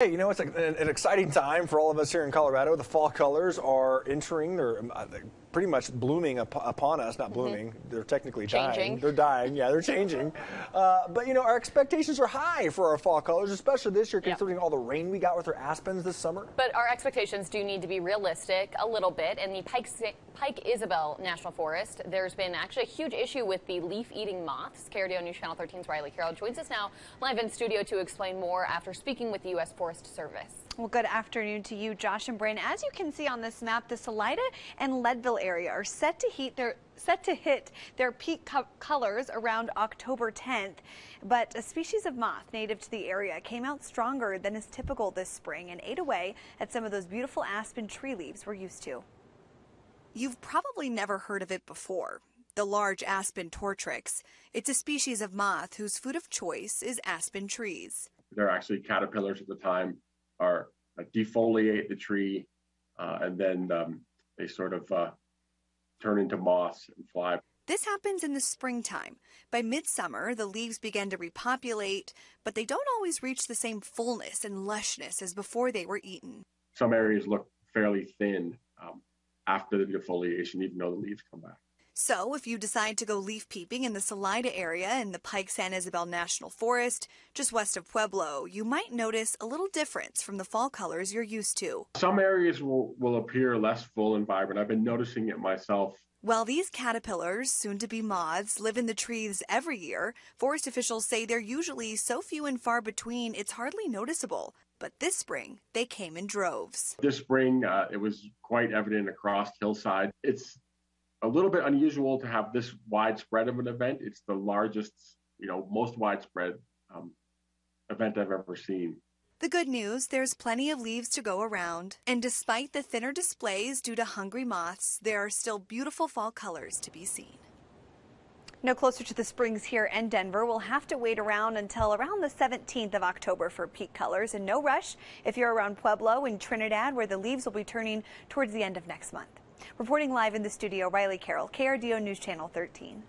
Hey, you know, it's an, an exciting time for all of us here in Colorado. The fall colors are entering, they're, uh, they're pretty much blooming up, upon us, not blooming. They're technically dying. Changing. They're dying, yeah, they're changing. Uh, but, you know, our expectations are high for our fall colors, especially this year, considering all the rain we got with our aspens this summer. But our expectations do need to be realistic a little bit. In the Pike, Pike Isabel National Forest, there's been actually a huge issue with the leaf-eating moths. KRDO News Channel 13's Riley Carroll joins us now live in studio to explain more after speaking with the U.S. Forest Service. Well, good afternoon to you, Josh and Brian. As you can see on this map, the Salida and Leadville area are set to heat their set to hit their peak co colors around October 10th. But a species of moth native to the area came out stronger than is typical this spring and ate away at some of those beautiful aspen tree leaves we're used to. You've probably never heard of it before. The large aspen tortrix. It's a species of moth whose food of choice is aspen trees. They're actually caterpillars at the time, are uh, defoliate the tree, uh, and then um, they sort of uh, turn into moths and fly. This happens in the springtime. By midsummer, the leaves begin to repopulate, but they don't always reach the same fullness and lushness as before they were eaten. Some areas look fairly thin um, after the defoliation, even though the leaves come back. So, if you decide to go leaf peeping in the Salida area in the Pike San Isabel National Forest, just west of Pueblo, you might notice a little difference from the fall colors you're used to. Some areas will, will appear less full and vibrant. I've been noticing it myself. While these caterpillars, soon to be moths, live in the trees every year, forest officials say they're usually so few and far between it's hardly noticeable. But this spring, they came in droves. This spring, uh, it was quite evident across hillside. It's a little bit unusual to have this widespread of an event. It's the largest, you know, most widespread um, event I've ever seen. The good news there's plenty of leaves to go around, and despite the thinner displays due to hungry moths, there are still beautiful fall colors to be seen. No closer to the springs here in Denver. We'll have to wait around until around the 17th of October for peak colors and no rush if you're around Pueblo and Trinidad where the leaves will be turning towards the end of next month. Reporting live in the studio, Riley Carroll, KRDO News Channel 13.